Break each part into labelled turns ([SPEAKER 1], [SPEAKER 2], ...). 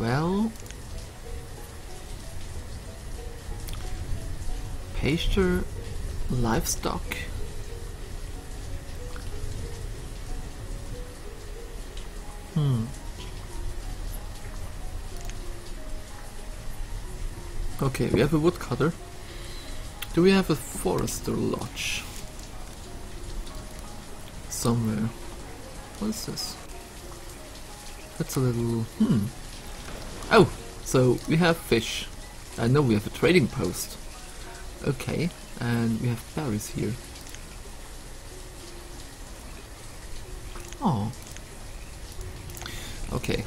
[SPEAKER 1] Well... Pasture livestock. Hmm. Okay, we have a woodcutter. Do we have a forester lodge? Somewhere. What is this? That's a little... Hmm. Oh! So, we have fish. I know we have a trading post. Okay, and we have berries here. Oh. Okay.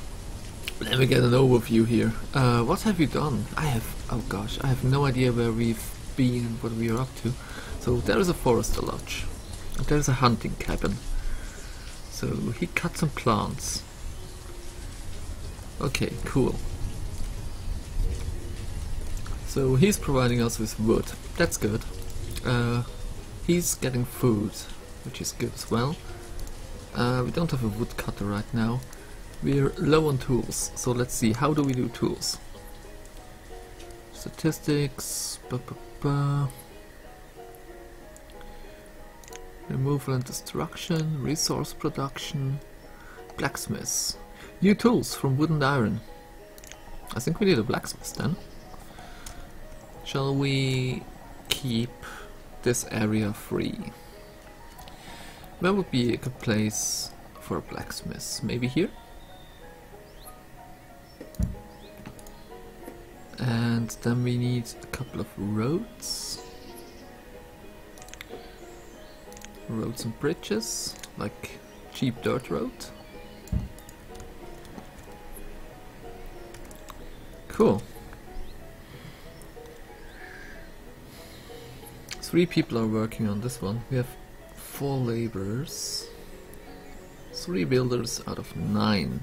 [SPEAKER 1] Let me get an overview here. Uh, what have you done? I have... Oh gosh, I have no idea where we've been, and what we are up to. So there is a forester lodge. There is a hunting cabin. So he cut some plants. Okay, cool. So he's providing us with wood. That's good. Uh, he's getting food, which is good as well. Uh, we don't have a woodcutter right now. We're low on tools, so let's see, how do we do tools? Statistics, ba -ba -ba. removal and destruction, resource production, blacksmiths. New tools from wood and iron. I think we need a blacksmith then. Shall we keep this area free? Where would be a good place for a blacksmith? Maybe here? And then we need a couple of roads. Roads and bridges, like cheap dirt road. Cool. Three people are working on this one. We have four laborers. Three builders out of nine.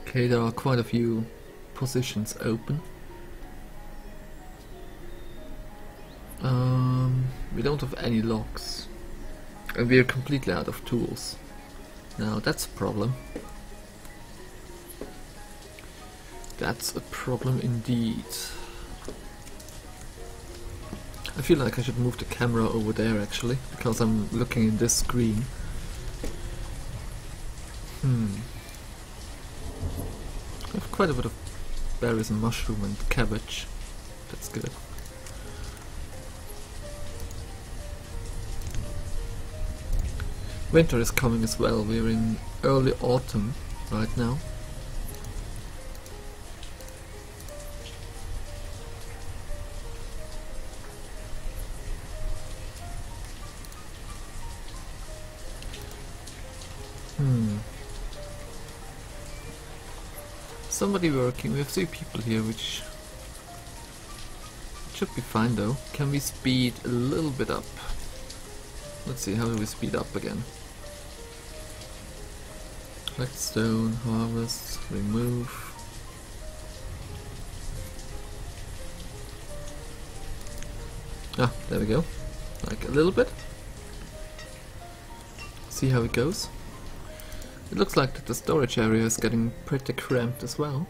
[SPEAKER 1] Okay, there are quite a few positions open. Um, we don't have any locks. And we are completely out of tools. Now that's a problem. That's a problem indeed. I feel like I should move the camera over there actually, because I'm looking in this screen. Hmm. I have quite a bit of berries and mushroom and cabbage. That's good. Winter is coming as well. We're in early autumn right now. We have three people here, which should be fine though. Can we speed a little bit up? Let's see, how do we speed up again? Collect stone, harvest, remove. Ah, there we go. Like a little bit. See how it goes. It looks like that the storage area is getting pretty cramped as well.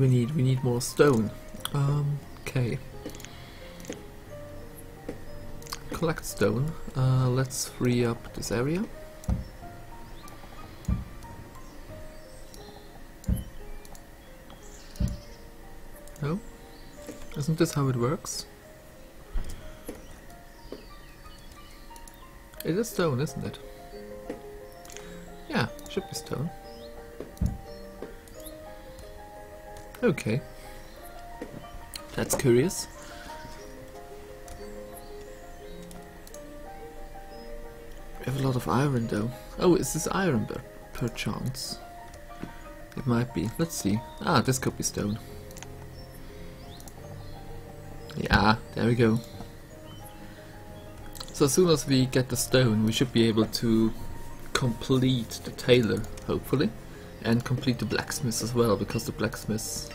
[SPEAKER 1] We need? We need more stone. Um, okay. Collect stone. Uh, let's free up this area. No? Isn't this how it works? It is stone, isn't it? Yeah, should be stone. Okay. That's curious. We have a lot of iron though. Oh, is this iron per, per chance? It might be. Let's see. Ah, this could be stone. Yeah, there we go. So as soon as we get the stone, we should be able to complete the tailor, hopefully. And complete the blacksmith as well, because the blacksmith...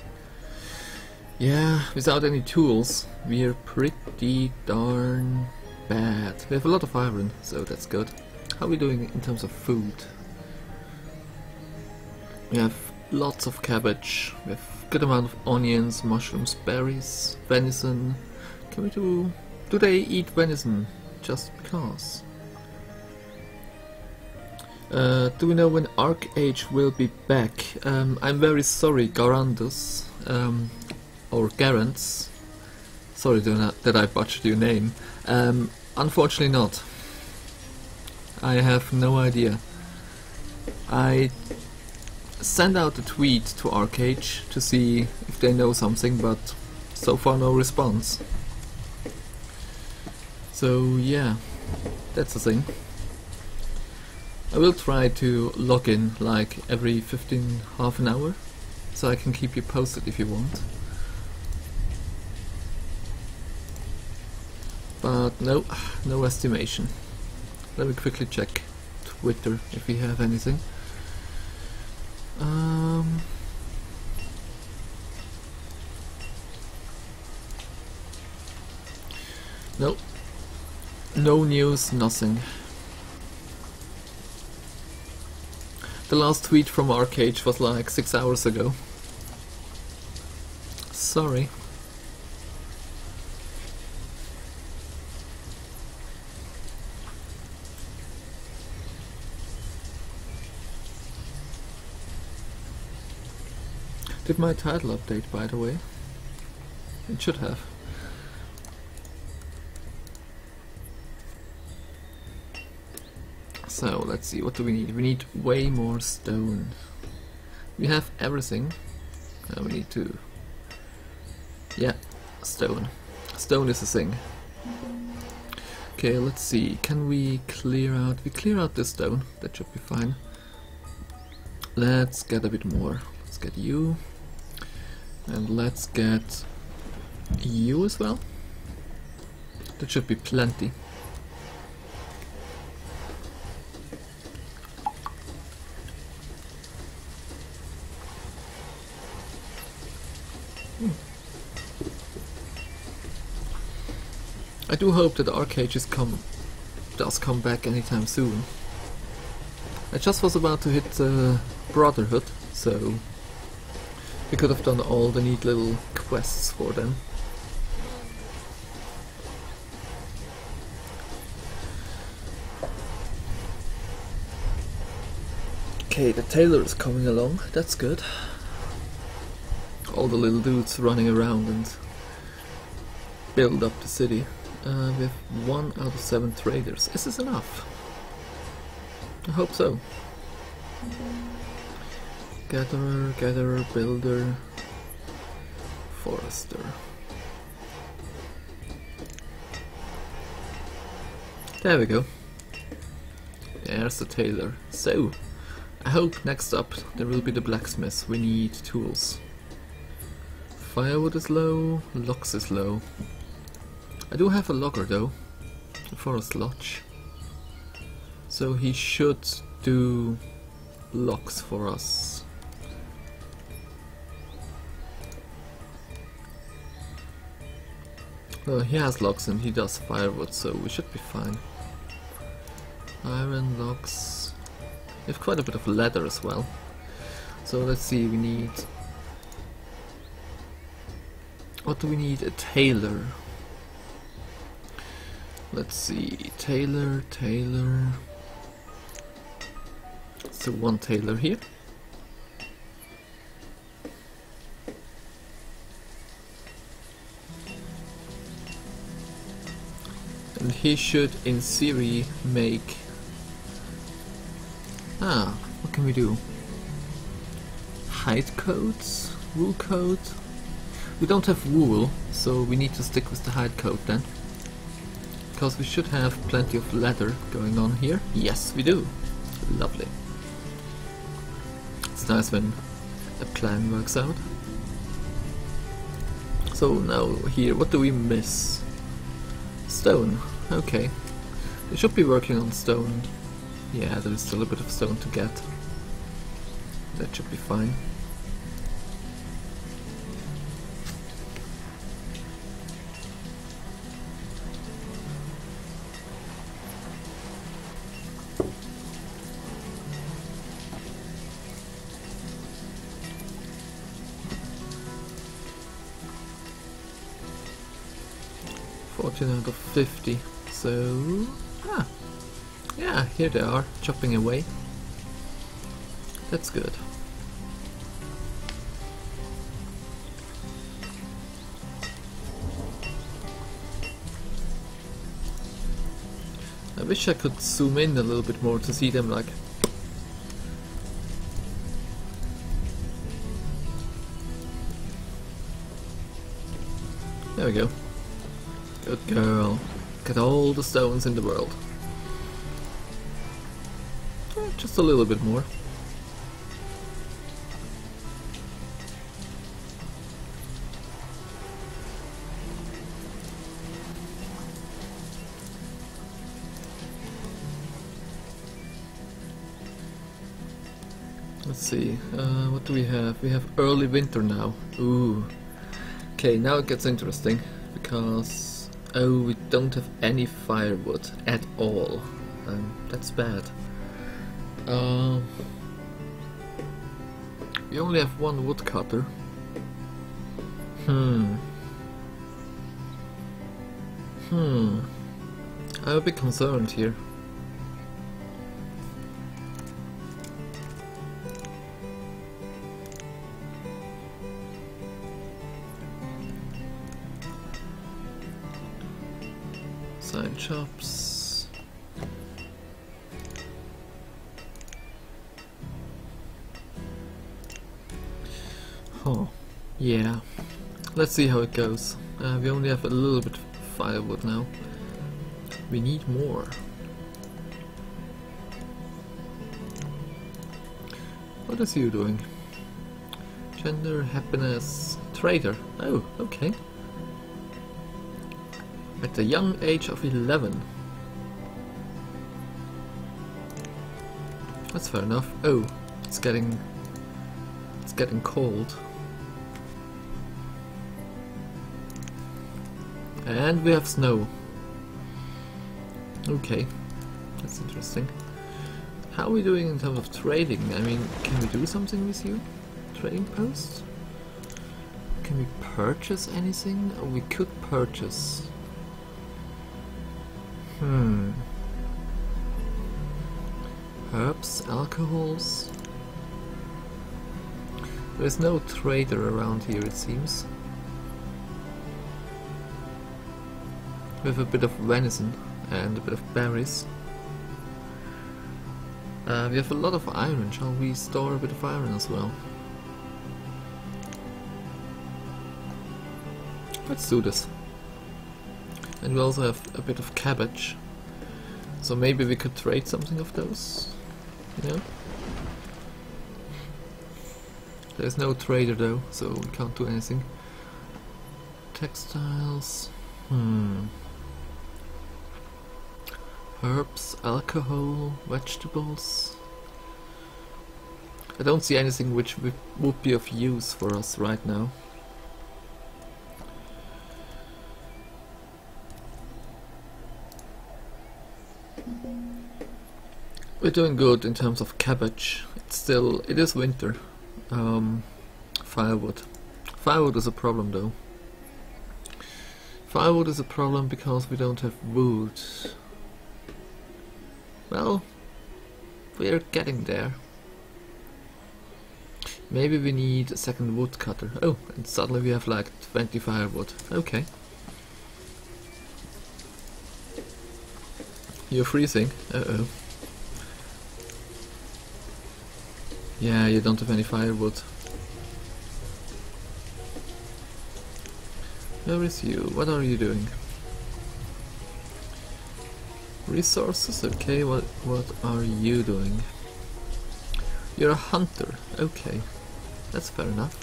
[SPEAKER 1] Yeah, without any tools, we're pretty darn bad. We have a lot of iron, so that's good. How are we doing in terms of food? We have lots of cabbage, we have good amount of onions, mushrooms, berries, venison. Can we do... do they eat venison? Just because? Uh, do we know when ArcheAge will be back? Um, I'm very sorry, Garandus, um, or Garants. Sorry that I butchered your name. Um, unfortunately not. I have no idea. I sent out a tweet to ArcheAge to see if they know something, but so far no response. So yeah, that's the thing. I will try to log in like every 15 half an hour so I can keep you posted if you want. But no, no estimation. Let me quickly check Twitter if we have anything. Um, no, no news, nothing. The last tweet from ArcheAge was like six hours ago. Sorry. Did my title update by the way? It should have. So let's see, what do we need? We need way more stone. We have everything. Now we need to... Yeah, stone. Stone is the thing. Okay, let's see. Can we clear out... We clear out this stone. That should be fine. Let's get a bit more. Let's get you. And let's get you as well. That should be plenty. Do hope that ArcheAge come does come back anytime soon. I just was about to hit uh, Brotherhood, so we could have done all the neat little quests for them. Okay, the tailor is coming along, that's good. All the little dudes running around and build up the city. Uh, have one out of seven traders. Is this enough? I hope so. Gatherer, gatherer, builder, forester. There we go. There's the tailor. So, I hope next up there will be the blacksmith. We need tools. Firewood is low, locks is low. I do have a locker though, for a Lodge. So he should do locks for us. Well, he has locks and he does firewood, so we should be fine. Iron locks. We have quite a bit of leather as well. So let's see, we need... What do we need? A tailor. Let's see, Tailor, Tailor. So one Tailor here. And he should, in theory, make... Ah, what can we do? Hide coats? Wool coat? We don't have wool, so we need to stick with the hide coat then. Because we should have plenty of leather going on here. Yes, we do. Lovely. It's nice when a plan works out. So now here, what do we miss? Stone. Okay. We should be working on stone. Yeah, there is still a bit of stone to get. That should be fine. Fourteen out of fifty. So ah, yeah, here they are, chopping away. That's good. I wish I could zoom in a little bit more to see them like There we go. Good girl. Get all the stones in the world. Eh, Just a little bit more. Let's see, uh, what do we have? We have early winter now. Ooh. Okay, now it gets interesting because oh, we don't have any firewood at all. Um, that's bad. Um, we only have one woodcutter. Hmm. Hmm. A bit concerned here. Oh, yeah. Let's see how it goes. Uh, we only have a little bit of firewood now. We need more. What is you doing? Gender, happiness, traitor. Oh, okay. At the young age of 11. That's fair enough. Oh, it's getting... It's getting cold. And we have snow. Okay, that's interesting. How are we doing in terms of trading? I mean, can we do something with you? Trading post? Can we purchase anything? We could purchase. Hmm. Herbs, alcohols. There's no trader around here, it seems. We have a bit of venison and a bit of berries. Uh, we have a lot of iron. Shall we store a bit of iron as well? Let's do this. And we also have a bit of cabbage. So maybe we could trade something of those. You know? There's no trader though, so we can't do anything. Textiles. Hmm. Herbs, alcohol, vegetables. I don't see anything which would be of use for us right now. We're doing good in terms of cabbage. It's still, it is winter. Um, firewood. Firewood is a problem though. Firewood is a problem because we don't have wood. Well, we're getting there. Maybe we need a second woodcutter. Oh, and suddenly we have like 20 firewood. Okay. You're freezing. Uh-oh. Yeah, you don't have any firewood. Where is you? What are you doing? Resources, okay, what what are you doing? You're a hunter, okay. That's fair enough.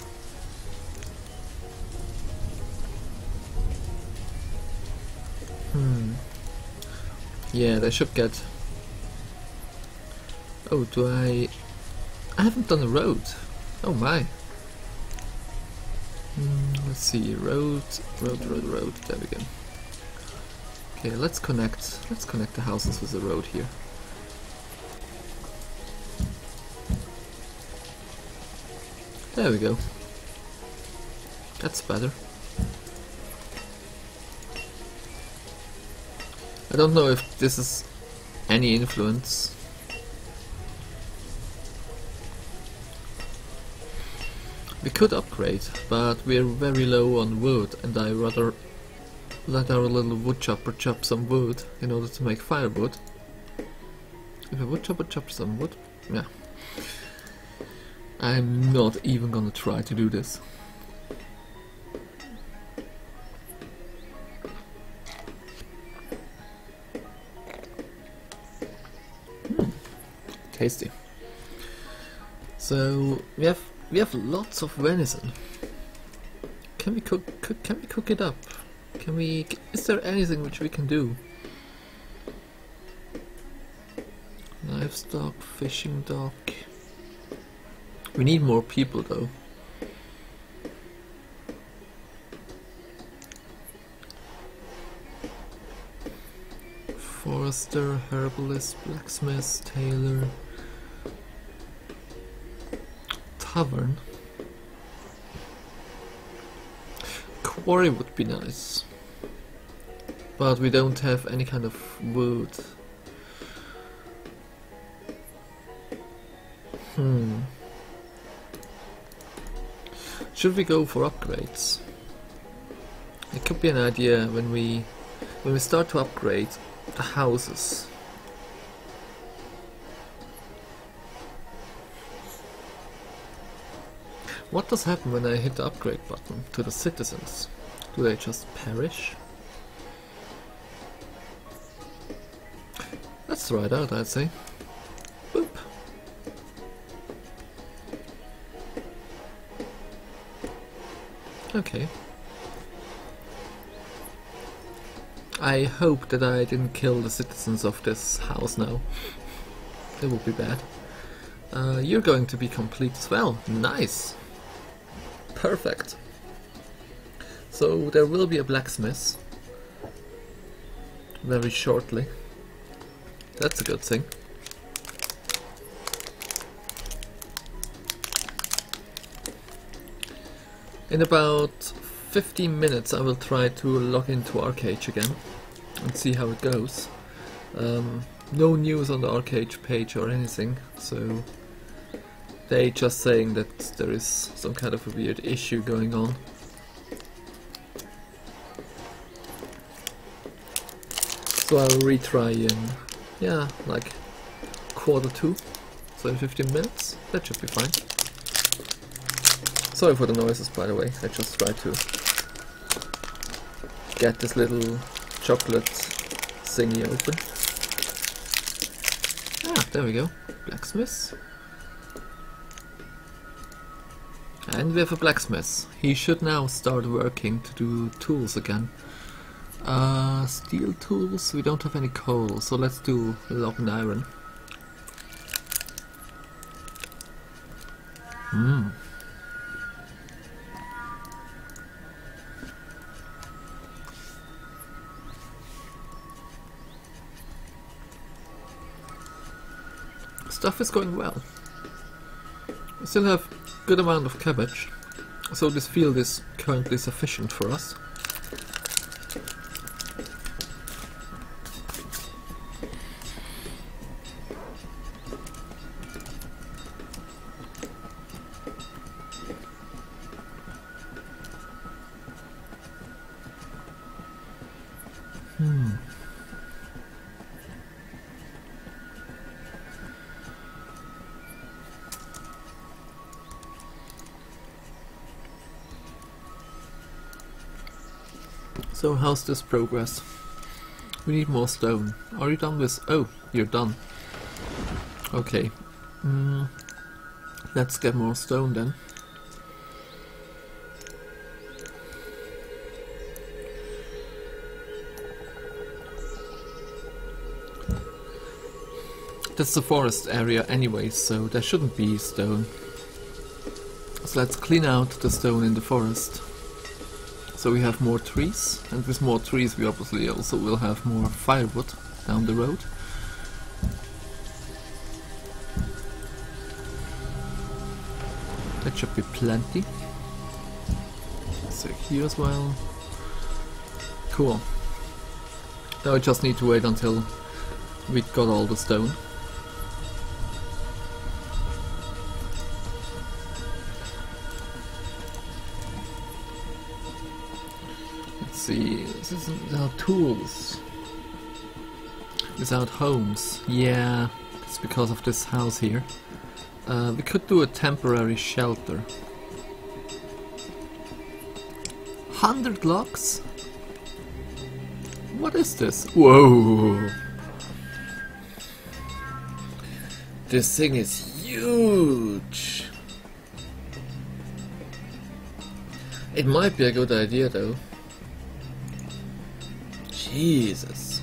[SPEAKER 1] Hmm. Yeah, they should get... Oh, do I... I haven't done a road. Oh my. Mm, let's see, road, road, road, road. There we go. Okay, let's connect. Let's connect the houses with the road here. There we go. That's better. I don't know if this is any influence. We could upgrade, but we're very low on wood and I rather let our little wood chopper chop some wood in order to make firewood. If a wood chopper chops some wood, yeah. I'm not even gonna try to do this. Hmm. Tasty. So we have we have lots of venison. Can we cook, cook can we cook it up? Can we is there anything which we can do? Livestock, fishing dock. We need more people though. Forester, herbalist, blacksmith, tailor, tavern. Quarry would be nice. But we don't have any kind of wood. Hmm. Should we go for upgrades? It could be an idea when we when we start to upgrade the houses. What does happen when I hit the upgrade button to the citizens? Do they just perish? Let's try it out, I'd say. Boop. Okay. I hope that I didn't kill the citizens of this house now. It would be bad. Uh, you're going to be complete as well. Nice. Perfect. So there will be a blacksmith very shortly. That's a good thing. In about 15 minutes I will try to log into ArcheAge again and see how it goes. Um, no news on the ArcheAge page or anything, so they just saying that there is some kind of a weird issue going on. So I'll retry in, yeah, like quarter two, so in 15 minutes, that should be fine. Sorry for the noises by the way, I just tried to get this little chocolate thingy open. Ah, there we go, blacksmith. And we have a blacksmith. He should now start working to do tools again. Uh, steel tools, we don't have any coal, so let's do log and iron. Hmm. Stuff is going well. We still have good amount of cabbage, so this field is currently sufficient for us. How's this progress? We need more stone. Are you done with... Oh, you're done. Okay. Mm, let's get more stone then. That's the forest area anyway, so there shouldn't be stone. So let's clean out the stone in the forest. So we have more trees, and with more trees we obviously also will have more firewood down the road. That should be plenty. So here as well. Cool. Now I just need to wait until we got all the stone. Without tools. Without homes. Yeah, it's because of this house here. Uh, we could do a temporary shelter. 100 locks? What is this? Whoa! This thing is huge! It might be a good idea though. Jesus.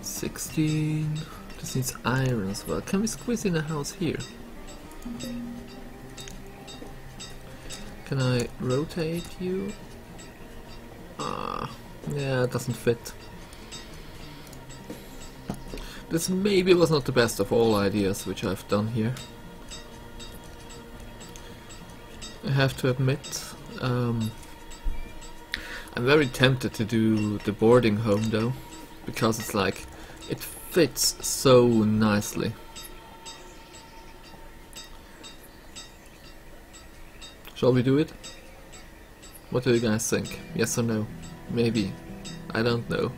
[SPEAKER 1] 16. This needs iron as well. Can we squeeze in a house here? Can I rotate you? Ah, yeah, it doesn't fit. This maybe was not the best of all ideas which I've done here. I have to admit, um, I'm very tempted to do the boarding home though, because it's like, it fits so nicely. Shall we do it? What do you guys think? Yes or no? Maybe. I don't know.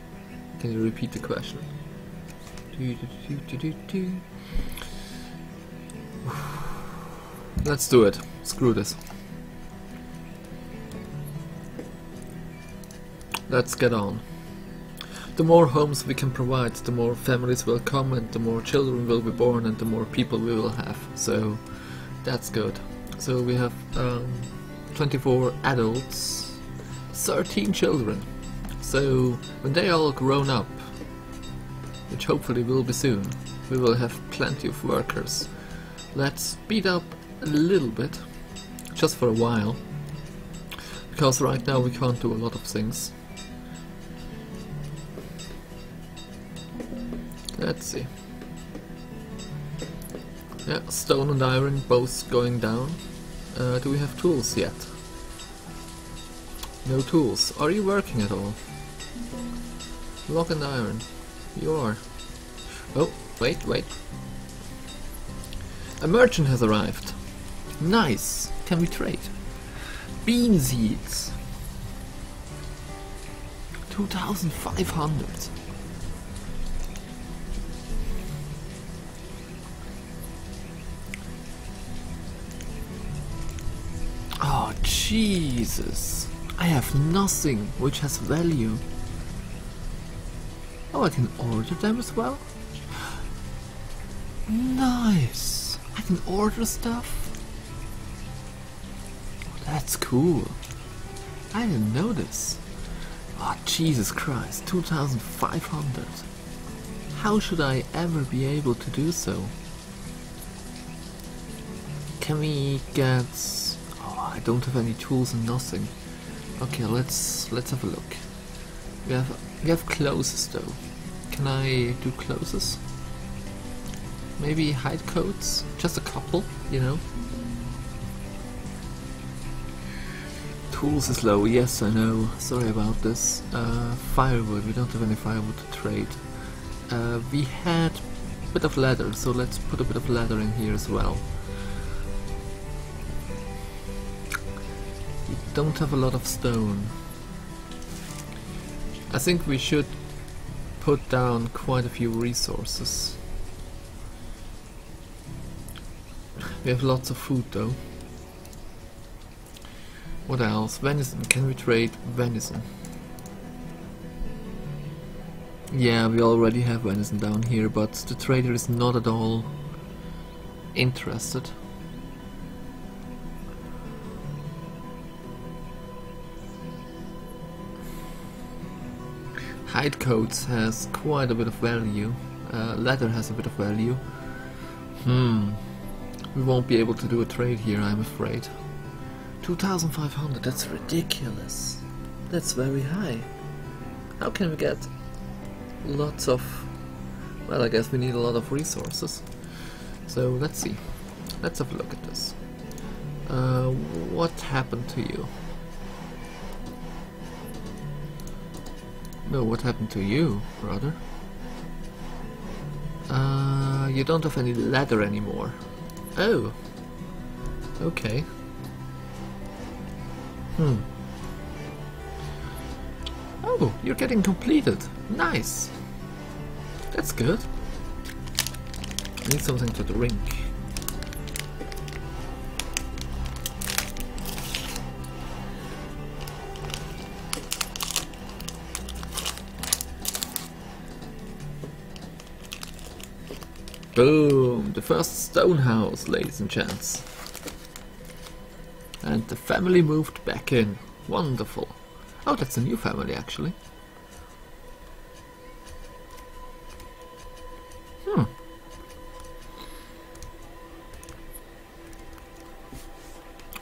[SPEAKER 1] Can you repeat the question? Let's do it. Screw this. Let's get on. The more homes we can provide, the more families will come and the more children will be born and the more people we will have. So that's good. So we have um, 24 adults, 13 children. So when they all grown up, which hopefully will be soon, we will have plenty of workers. Let's speed up a little bit, just for a while, because right now we can't do a lot of things. Let's see. Yeah, stone and iron both going down. Uh, do we have tools yet? No tools. Are you working at all? Lock and iron. You are. Oh, wait, wait. A merchant has arrived. Nice. Can we trade? Bean seeds. 2500. Jesus. I have nothing which has value. Oh, I can order them as well? Nice. I can order stuff? Oh, that's cool. I didn't know this. Oh, Jesus Christ. 2500. How should I ever be able to do so? Can we get... Don't have any tools and nothing. Okay, let's let's have a look. We have we have clothes though. Can I do clothes? Maybe hide coats? Just a couple, you know? Tools is low, yes I know. Sorry about this. Uh, firewood, we don't have any firewood to trade. Uh, we had a bit of leather, so let's put a bit of leather in here as well. Don't have a lot of stone. I think we should put down quite a few resources. We have lots of food though. What else? Venison. Can we trade venison? Yeah, we already have venison down here, but the trader is not at all interested. Hide coats has quite a bit of value. Uh, leather has a bit of value. Hmm. We won't be able to do a trade here, I'm afraid. 2,500, that's ridiculous. That's very high. How can we get lots of... Well, I guess we need a lot of resources. So, let's see. Let's have a look at this. Uh, what happened to you? No, what happened to you, brother? Uh, you don't have any leather anymore. Oh. Okay. Hmm. Oh, you're getting completed. Nice. That's good. I need something to drink. Boom! The first stone house, ladies and gents. And the family moved back in. Wonderful. Oh, that's a new family, actually. Hmm.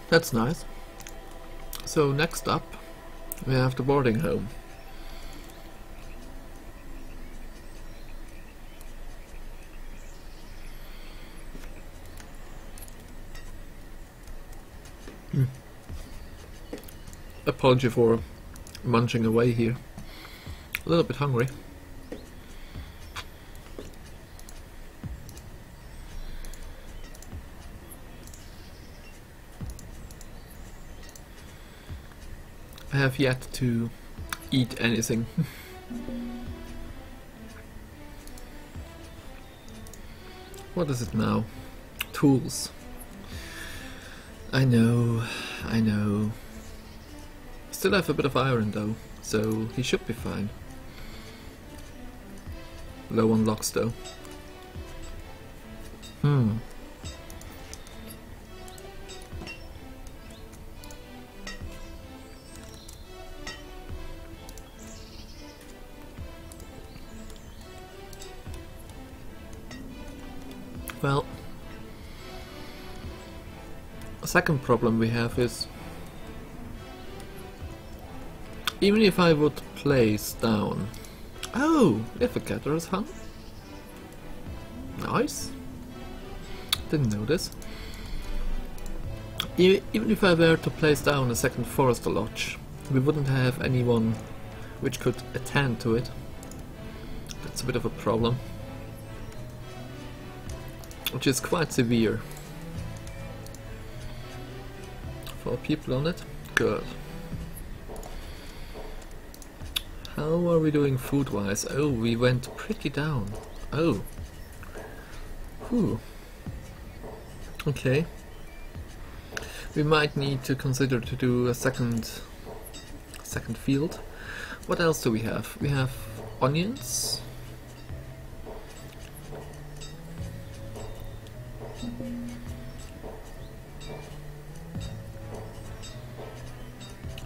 [SPEAKER 1] That's nice. So next up, we have the boarding home. Apology for munching away here. A little bit hungry. I have yet to eat anything. what is it now? Tools. I know, I know. Still have a bit of iron though, so he should be fine. Low on locks though. Hmm. Well, a second problem we have is even if I would place down. Oh if a gatherer's hunt nice. Didn't know this even if I were to place down a second forester lodge we wouldn't have anyone which could attend to it. That's a bit of a problem. Which is quite severe. For people on it. Good. How are we doing food-wise? Oh, we went pretty down. Oh. Whew. Okay. We might need to consider to do a second second field. What else do we have? We have onions.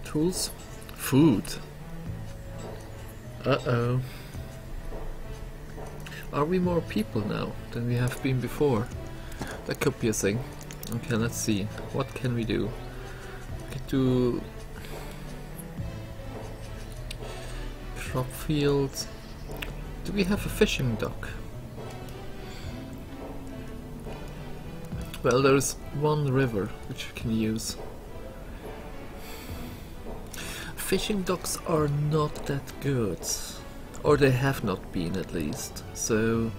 [SPEAKER 1] Tools. Food. Uh-oh. Are we more people now than we have been before? That could be a thing. Okay, let's see. What can we do? We could do... Crop fields. Do we have a fishing dock? Well, there's one river which we can use. Fishing docks are not that good. Or they have not been at least. So,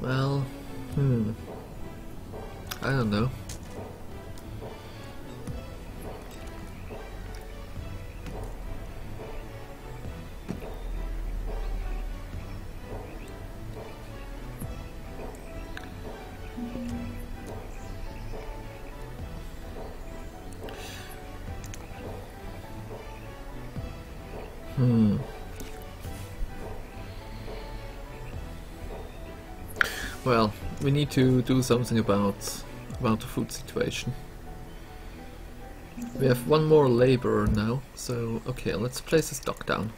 [SPEAKER 1] well, hmm. I don't know. Hmm. Well, we need to do something about about the food situation. We have one more laborer now, so okay, let's place this dock down.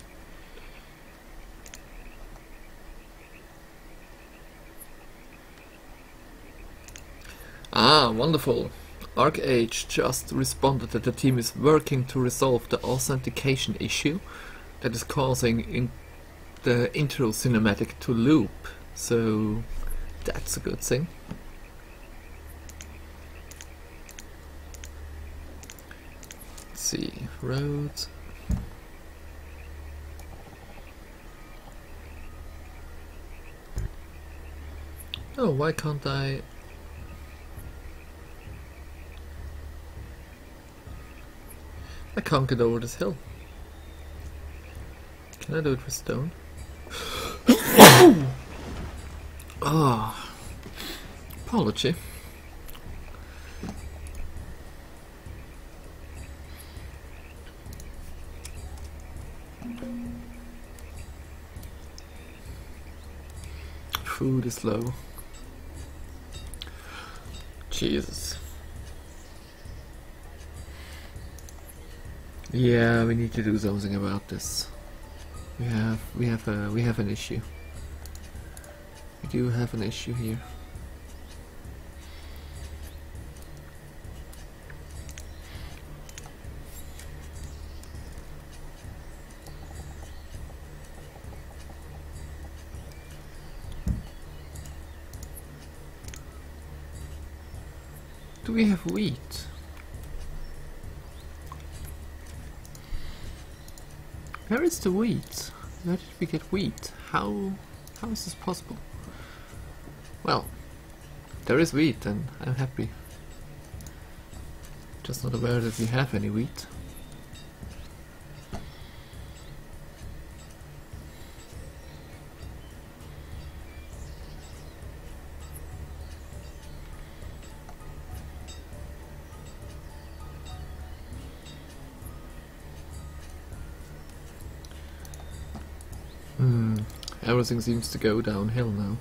[SPEAKER 1] Ah, wonderful. ArcheAge just responded that the team is working to resolve the authentication issue that is causing in the intro cinematic to loop. So that's a good thing. Let's see, roads. Oh, why can't I I can't get over this hill. Can I do it with stone? Oh, apology. Food is low. Jesus. Yeah, we need to do something about this. We have we have a we have an issue. We do have an issue here. Do we have wheat? Where is the wheat? Where did we get wheat? How how is this possible? Well, there is wheat and I'm happy. Just not aware that we have any wheat. Everything seems to go downhill now.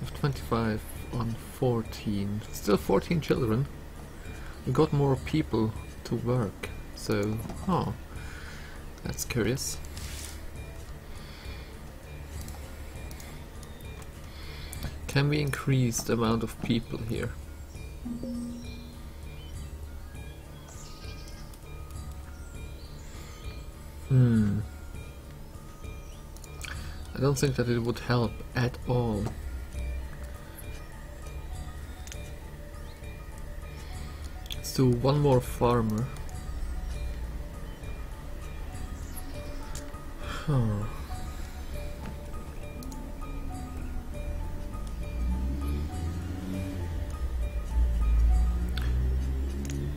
[SPEAKER 1] Have 25 on 14. Still 14 children. We got more people to work, so, oh, that's curious. Can we increase the amount of people here? Think that it would help at all. Let's do one more farmer. Huh.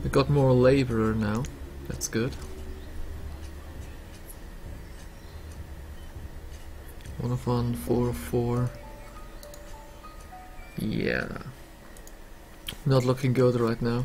[SPEAKER 1] We got more laborer now, that's good. One one, four four. Yeah. Not looking good right now.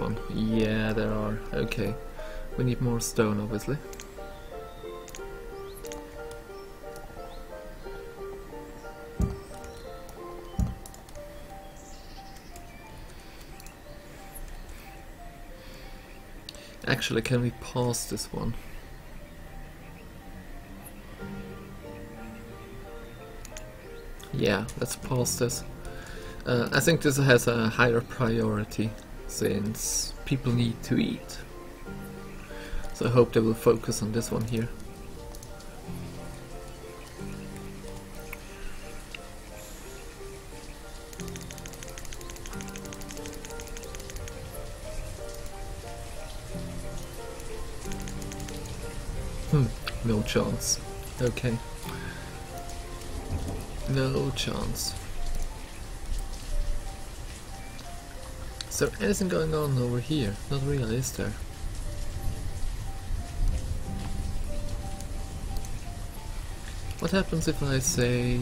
[SPEAKER 1] One? Yeah, there are. Okay. We need more stone, obviously. Actually, can we pause this one? Yeah, let's pause this. Uh, I think this has a higher priority since people need to eat. So I hope they will focus on this one here. Hmm, no chance. Okay. No chance. There anything going on over here? Not really, is there? What happens if I say